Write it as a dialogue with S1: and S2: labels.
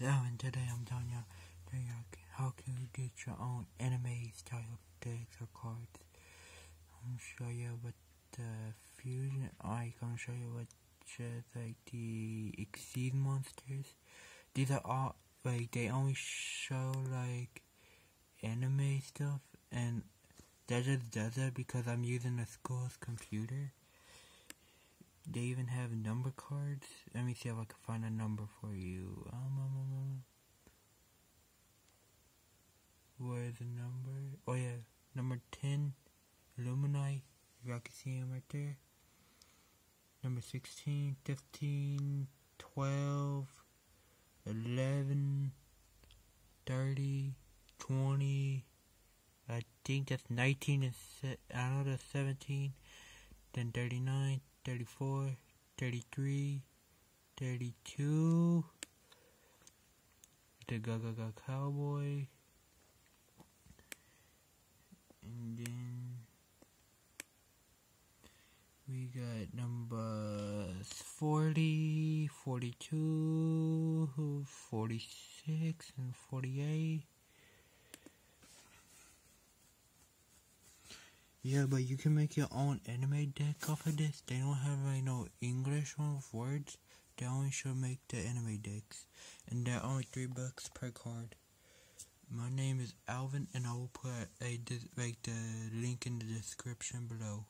S1: it's Alvin. Today I'm telling you how can you get your own anime style decks or cards. I'm show you what the fusion. I gonna show you what just like the Exceed monsters. These are all like they only show like anime stuff, and that just does it because I'm using the school's computer. They even have number cards. Let me see if I can find a number for you. Um. The number? Oh yeah, number 10, Illumiknight. Y'all can see him right there. Number 16, 15, 12, 11, 30, 20. I think that's 19 and I know that's 17. Then 39, 34, 33, 32, the Gagaga Cowboy, and then we got numbers 40, 42, 46, and 48. Yeah, but you can make your own anime deck off of this. They don't have like no English words. They only should make the anime decks. And they're only three bucks per card. My name is Alvin and I will put a like the link in the description below.